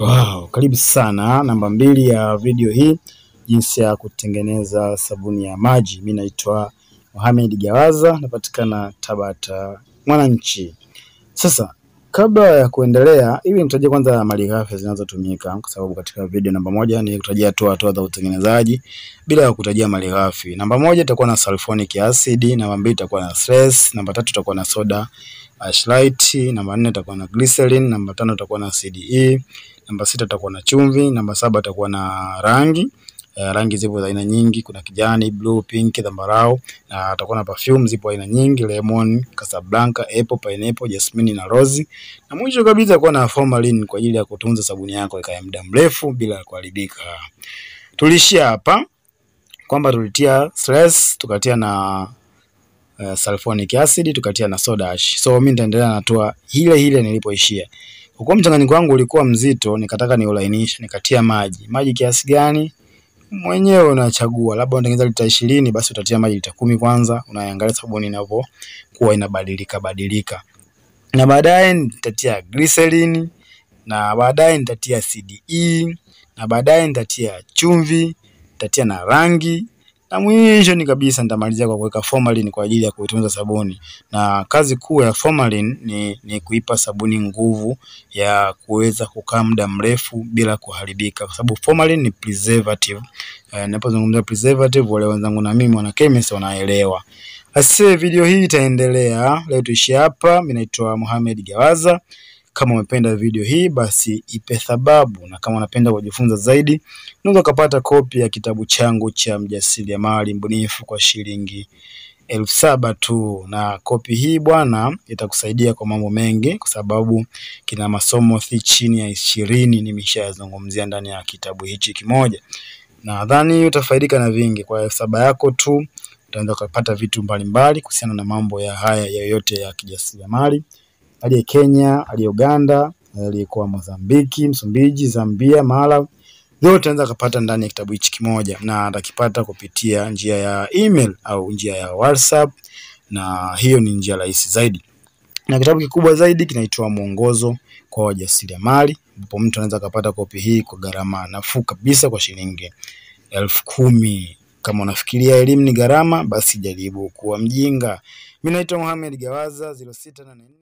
Wow, karibu sana namba mbili ya video hii, jinsi ya kutengeneza sabuni ya maji. Mimi naitwa Mohamed Gawaza, napatikana Tabata Mwananchi. Sasa kabla ya kuendelea, hivi nitajia kwanza malighafi zinazotumika, kwa sababu katika video namba moja ni kutajia tu hatua za utengenezaji bila ya kutajia malighafi. Namba moja itakuwa na sulfonic acid, namba mbili itakuwa na stress, namba tatu itakuwa na soda ashlight, namba nne itakuwa na glycerin, namba tano itakuwa na CDE, namba sita itakuwa na chumvi, namba saba itakuwa na rangi Uh, rangi zipo za aina nyingi, kuna kijani, blue, pink, zambarau na atakuwa na perfume zipo aina nyingi, lemon, casablanca, apple, pineapple, jasmine na rose. Na mwisho kabisa kuwa na formalin kwa ajili ya kutunza sabuni yako ikae muda mrefu bila kuharibika. Tulishia hapa kwamba tulitia stress, tukatia na uh, sulfonic acid, tukatia na soda ash. So mimi nitaendelea na toa ile ile nilipoishia. Kwa mchanganyiko wangu ulikuwa mzito, nikataka niulainishe, nikatia maji. Maji kiasi gani? Mwenyewe unachagua, labda unatengeneza lita ishirini, basi utatia maji lita kumi kwanza, unaangalia sabuni inapokuwa inabadilika badilika, na baadaye nitatia glycerin, na baadaye nitatia CDE, na baadaye nitatia chumvi, nitatia na rangi na mwisho ni kabisa nitamalizia kwa kuweka formalin kwa ajili ya kuitunza sabuni. Na kazi kuu ya formalin ni, ni kuipa sabuni nguvu ya kuweza kukaa muda mrefu bila kuharibika, kwa sababu formalin ni preservative. Eh, ninapozungumzia preservative, wale wenzangu na mimi wana chemist wanaelewa. Basi video hii itaendelea. Leo tuishie hapa. Mimi naitwa Mohamed Gawaza. Kama umependa video hii basi ipe sababu, na kama unapenda kujifunza zaidi, unaweza ukapata kopi ya kitabu changu cha mjasiriamali mbunifu kwa shilingi elfu saba tu. Na kopi hii bwana, itakusaidia kwa mambo mengi, kwa sababu kina masomo si chini ya ishirini nimeshayazungumzia ndani ya kitabu hichi kimoja. Nadhani utafaidika na vingi. Kwa elfu saba yako tu utaanza kupata vitu mbalimbali kuhusiana na mambo ya haya yoyote ya kijasiriamali aliye Kenya, aliye Uganda, aliyekuwa Mozambiki, Msumbiji, Zambia, Malawi, yote anaweza kupata ndani ya kitabu hichi kimoja, na atakipata kupitia njia ya email au njia ya WhatsApp, na hiyo ni njia rahisi zaidi. Na kitabu kikubwa zaidi kinaitwa Mwongozo kwa Wajasiriamali, ambapo mtu anaweza kupata kopi hii kwa gharama nafuu kabisa kwa shilingi elfu kumi. Kama unafikiria elimu ni gharama, basi jaribu kuwa mjinga. Mimi naitwa Mohamed Gawaza 0684